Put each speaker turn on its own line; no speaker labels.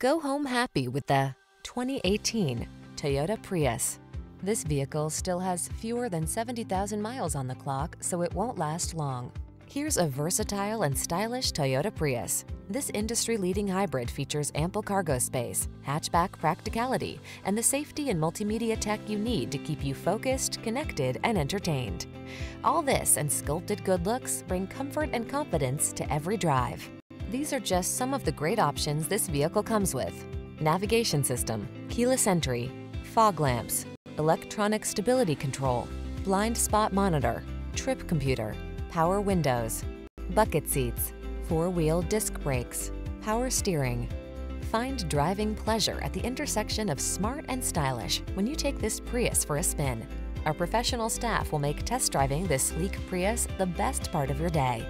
Go home happy with the 2018 Toyota Prius. This vehicle still has fewer than 70,000 miles on the clock, so it won't last long. Here's a versatile and stylish Toyota Prius. This industry-leading hybrid features ample cargo space, hatchback practicality, and the safety and multimedia tech you need to keep you focused, connected, and entertained. All this and sculpted good looks bring comfort and confidence to every drive. These are just some of the great options this vehicle comes with. Navigation system, keyless entry, fog lamps, electronic stability control, blind spot monitor, trip computer, power windows, bucket seats, four-wheel disc brakes, power steering. Find driving pleasure at the intersection of smart and stylish when you take this Prius for a spin. Our professional staff will make test driving this sleek Prius the best part of your day.